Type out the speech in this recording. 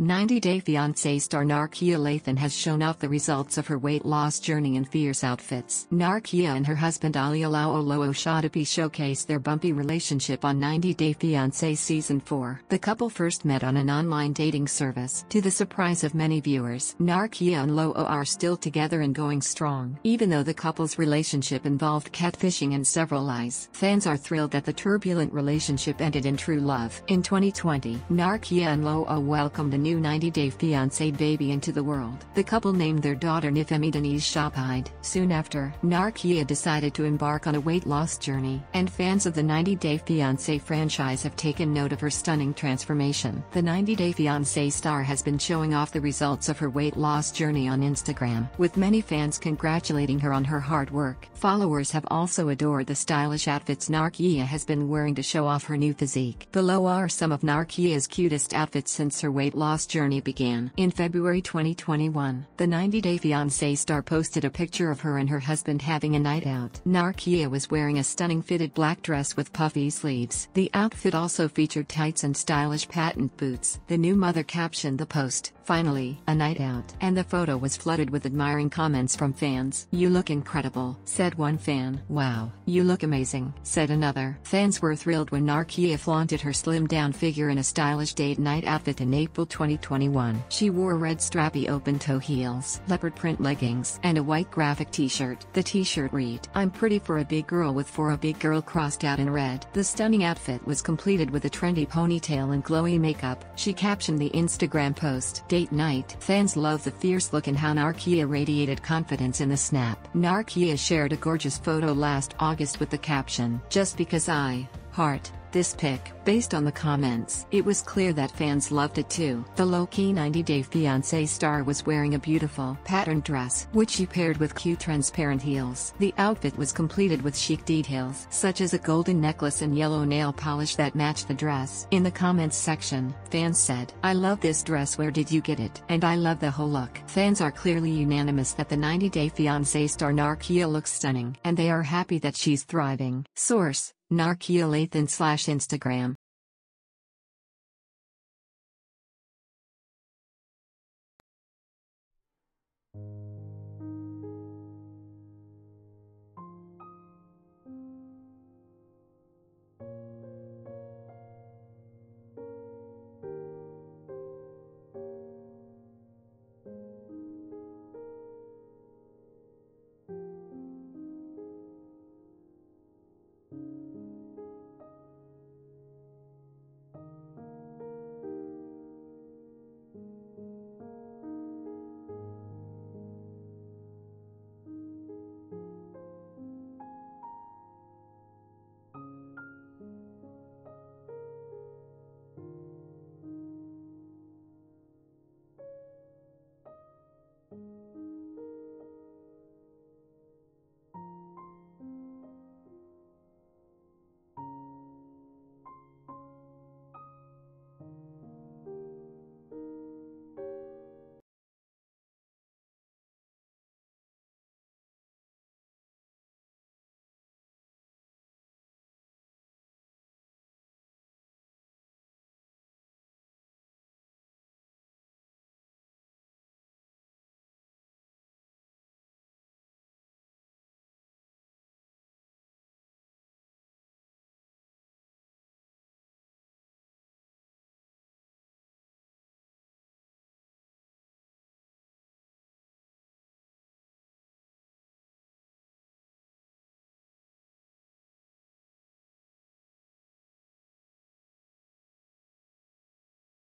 90 Day Fiancé star Narkyia Lathan has shown off the results of her weight loss journey in fierce outfits. Narkyia and her husband Olulowo Lowo Shodipe showcased their bumpy relationship on 90 Day Fiancé Season 4. The couple first met on an online dating service. To the surprise of many viewers, Narkyia and Lowo are still together and going strong. Even though the couple's relationship involved catfishing and several lies, fans are thrilled that the turbulent relationship ended in true love. In 2020, Narkyia and Lowo welcomed a new new 90 Day Fiancé baby into the world. The couple named their daughter Nifemi Denise Shodipe. Soon after, Narkyia decided to embark on a weight loss journey, and fans of the 90 Day Fiancé franchise have taken note of her stunning transformation. The 90 Day Fiancé star has been showing off the results of her weight loss journey on Instagram, with many fans congratulating her on her hard work. Followers have also adored the stylish outfits Narkyia has been wearing to show off her new physique. Below are some of Narkyia's cutest outfits since her weight loss journey began. In February 2021, the 90 Day Fiancé star posted a picture of her and her husband having a night out. Narkyia was wearing a stunning fitted black dress with puffy sleeves. The outfit also featured tights and stylish patent boots. The new mother captioned the post, Finally, a night out. And the photo was flooded with admiring comments from fans. You look incredible, said one fan. Wow, you look amazing, said another. Fans were thrilled when Narkyia flaunted her slimmed down figure in a stylish date night outfit in April 2021. She wore red strappy open toe heels, leopard print leggings, and a white graphic t-shirt. The t-shirt read, I'm pretty for a big girl with for a big girl crossed out in red. The stunning outfit was completed with a trendy ponytail and glowy makeup. She captioned the Instagram post, date night. Fans love the fierce look and how Narkyia radiated confidence in the snap. Narkyia shared a gorgeous photo last August with the caption, Just because I, heart, this pic, based on the comments, it was clear that fans loved it too. The low-key 90 Day Fiancé star was wearing a beautiful patterned dress, which she paired with cute transparent heels. The outfit was completed with chic details, such as a golden necklace and yellow nail polish that matched the dress. In the comments section, fans said, I love this dress where did you get it? And I love the whole look. Fans are clearly unanimous that the 90 Day Fiancé star Narkyia looks stunning, and they are happy that she's thriving. Source Narkyia Lathan slash Instagram